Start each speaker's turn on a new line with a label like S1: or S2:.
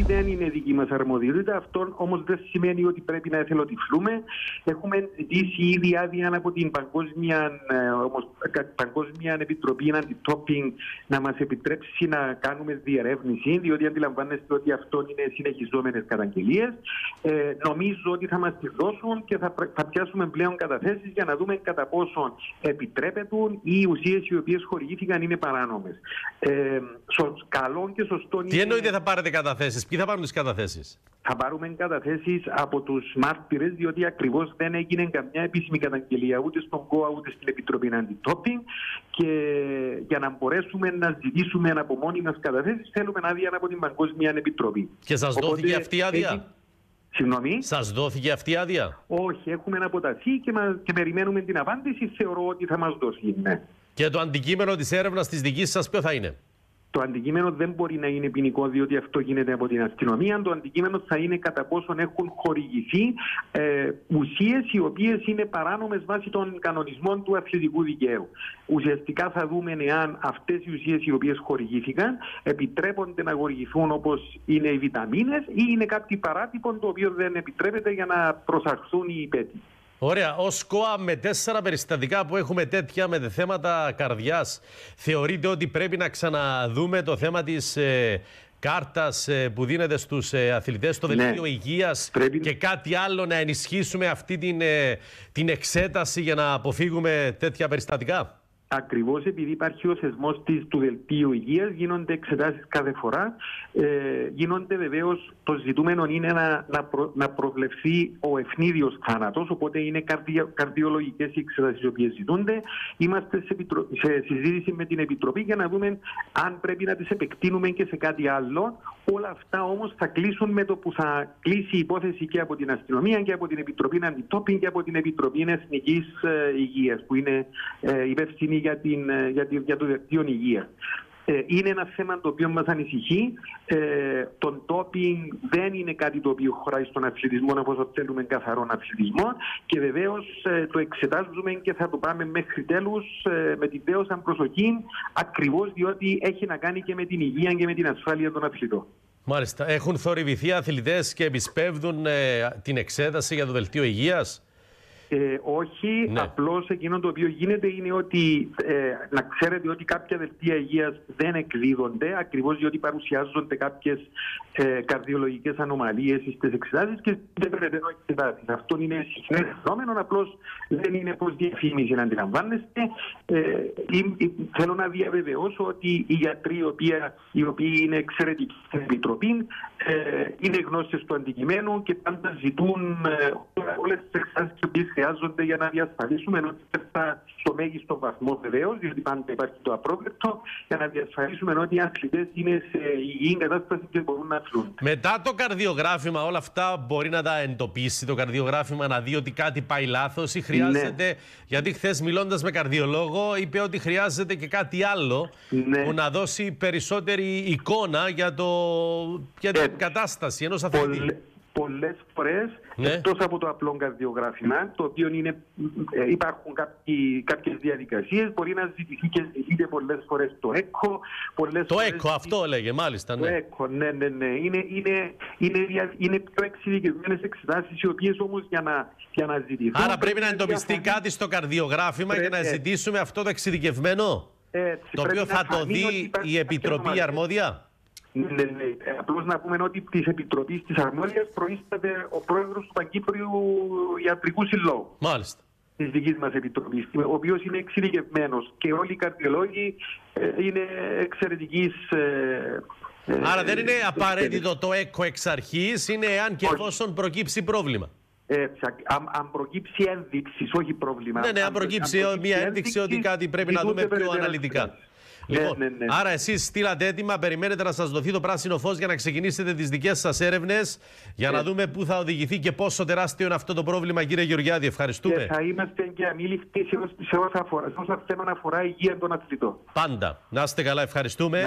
S1: αυτή δεν είναι δική μας αρμοδιότητα. Αυτό όμως δεν σημαίνει ότι πρέπει να εθελοτυφλούμε. Έχουμε ζητήσει ήδη άδεια από την Παγκόσμια, ε, όμως, Παγκόσμια Επιτροπή Αντιτόπινγκ να μας επιτρέψει να κάνουμε διερεύνηση, διότι αντιλαμβάνεστε ότι αυτό είναι συνεχιζόμενες καταγγελίες. Ε, νομίζω ότι θα μας τη δώσουν και θα, θα πιάσουμε πλέον καταθέσεις για να δούμε κατά πόσον επιτρέπεται οι ουσίες οι οποίες χορηγήθηκαν είναι παράνομες. Ε, καλό και σωστό
S2: Τι εννοείται θα πάρετε καταθέσεις, ποιοι θα πάρουν τις καταθέσεις;
S1: Θα πάρουμε καταθέσεις από τους μάρτυρες, διότι ακριβώς δεν έγινε καμιά επίσημη καταγγελία ούτε στον ΚΟΑ ούτε στην Επιτροπή Αντιτόπινγκ. Και για να μπορέσουμε να ζητήσουμε από μόνοι μας καταθέσεις, θέλουμε άδεια από την Παγκόσμια Επιτροπή.
S2: Και σας δόθηκε αυτή η άδεια;
S1: Συγγνώμη;
S2: Σας δόθηκε αυτή η άδεια;
S1: Όχι, έχουμε αποταθεί και, και περιμένουμε την απάντηση. Θεωρώ ότι θα μας δώσει. Ναι.
S2: Και το αντικείμενο της έρευνας της δικής σας ποιο θα είναι;
S1: Το αντικείμενο δεν μπορεί να είναι ποινικό διότι αυτό γίνεται από την αστυνομία. Το αντικείμενο θα είναι κατά πόσον έχουν χορηγηθεί ε, ουσίες οι οποίες είναι παράνομες βάσει των κανονισμών του αθλητικού δικαίου. Ουσιαστικά θα δούμε εάν αυτές οι ουσίες οι οποίες χορηγήθηκαν επιτρέπονται να χορηγηθούν όπως είναι οι βιταμίνες ή είναι κάτι παράτυπο το οποίο δεν επιτρέπεται για να προσαχθούν οι υπέτειοι.
S2: Ωραία. Ω ΚΟΑ με τέσσερα περιστατικά που έχουμε τέτοια με θέματα καρδιάς, θεωρείτε ότι πρέπει να ξαναδούμε το θέμα της ε, κάρτας ε, που δίνεται στους ε, αθλητές στο ναι. δελτίο ναι. υγεία και κάτι άλλο να ενισχύσουμε αυτή την, ε, την εξέταση για να αποφύγουμε τέτοια περιστατικά;
S1: Ακριβώς επειδή υπάρχει ο θεσμό του δελτίου υγείας, γίνονται εξετάσεις κάθε φορά. Ε, γίνονται βεβαίως, το ζητούμενο είναι να, να, προ, να προβλεφθεί ο ευνίδιος θάνατος, οπότε είναι καρδιο, καρδιολογικές οι εξετάσεις οι οποίες ζητούνται. Είμαστε σε, σε συζήτηση με την Επιτροπή για να δούμε αν πρέπει να τις επεκτείνουμε και σε κάτι άλλο. Όλα αυτά όμως θα κλείσουν με το που θα κλείσει η υπόθεση και από την αστυνομία και από την Επιτροπή Αντιτόπινγκ και από την Επιτροπή Εθνικής ε, Υγείας, που είναι ε, υπεύθυνη για, την, ε, για, την, για το δελτίο υγείας. Ε, είναι ένα θέμα το οποίο μας ανησυχεί. Ε, το ντόπινγκ δεν είναι κάτι το οποίο χωράει στον αθλητισμό όπως θέλουμε καθαρό αθλητισμό και βεβαίως ε, το εξετάζουμε και θα το πάμε μέχρι τέλους ε, με την δέωσα προσοχή ακριβώς διότι έχει να κάνει και με την υγεία και με την ασφάλεια των αθλητών.
S2: Μάλιστα. Έχουν θορυβηθεί αθλητές και επισπεύδουν την εξέταση για το δελτίο υγείας;
S1: Ε, όχι, ναι. απλώς εκείνο το οποίο γίνεται είναι ότι ε, να ξέρετε ότι κάποια δελτία υγείας δεν εκδίδονται ακριβώς διότι παρουσιάζονται κάποιες ε, καρδιολογικές ανομαλίες στις εξετάσεις και δεν πρέπει να εξετάσεις. Αυτό είναι συχνέ φαινόμενο, απλώς δεν είναι προ διαφήμιση να αντιλαμβάνεστε. Ε, θέλω να διαβεβαιώσω ότι οι γιατροί οι οποίοι, οι οποίοι είναι εξαιρετικοί στην Επιτροπή ε, είναι γνώστες του αντικειμένου και πάντα ζητούν ε, όλες τις εξετάσει χρειάζονται για να διασφαλίσουμε ότι θα στο μέγιστο βαθμό βεβαίως, διότι πάντα υπάρχει το απρόβλεπτο, για να διασφαλίσουμε ότι οι αθλητές είναι σε υγιή κατάσταση και μπορούν να αθλούν.
S2: Μετά το καρδιογράφημα, όλα αυτά μπορεί να τα εντοπίσει το καρδιογράφημα, να δει ότι κάτι πάει λάθος ή χρειάζεται. Ναι. Γιατί χθες μιλώντας με καρδιολόγο, είπε ότι χρειάζεται και κάτι άλλο ναι. που να δώσει περισσότερη εικόνα για, το, για την ε, κατάσταση ενός αθλητή
S1: πολλές φορές ναι. εκτός από το απλό καρδιογράφημα το οποίο είναι, ε, υπάρχουν κάποιοι, κάποιες διαδικασίες μπορεί να ζητηθεί και ζητείται πολλές φορές το ΕΚΟ πολλές
S2: το ΕΚΟ αυτό λέγε μάλιστα
S1: ναι. το ΕΚΟ ναι ναι ναι είναι, είναι, είναι, είναι πιο εξειδικευμένες εξετάσεις οι οποίες όμως για να, για να ζητηθούν
S2: Άρα πρέπει να εντοπιστεί κάτι στο καρδιογράφημα πρέπει, και να ζητήσουμε αυτό το εξειδικευμένο; έτσι, το οποίο θα το δει η Επιτροπή Αρμόδια;
S1: Ναι, ναι. Ε, Απλώς να πούμε ότι της Επιτροπής της Αρμόδιας προείσταται ο πρόεδρος του Παγκύπριου Ιατρικού Συλλόγου.
S2: Μάλιστα.
S1: Της δικής μας Επιτροπής, ο οποίος είναι εξειδικευμένος και όλοι οι καρδιολόγοι ε, είναι εξαιρετικής.
S2: Ε, Άρα δεν είναι απαραίτητο το έκο εξ αρχή, είναι εάν και εφόσον προκύψει πρόβλημα.
S1: Έτσι, αν, αν προκύψει ένδειξη, όχι πρόβλημα.
S2: Ναι, ναι, αν προκύψει, αν προκύψει μια ένδειξη ότι κάτι πρέπει να δούμε πιο αναλυτικά. Λοιπόν, ναι, ναι, ναι. Άρα εσείς στείλατε έτοιμα, περιμένετε να σας δοθεί το πράσινο φως για να ξεκινήσετε τις δικές σας έρευνες για να ε. δούμε πού θα οδηγηθεί και πόσο τεράστιο είναι αυτό το πρόβλημα, κύριε Γεωργιάδη. Ευχαριστούμε. Και
S1: θα είμαστε και αμήλικτοι σε όσα θέμα αφορά υγεία των αθλητών.
S2: Πάντα. Να είστε καλά, ευχαριστούμε.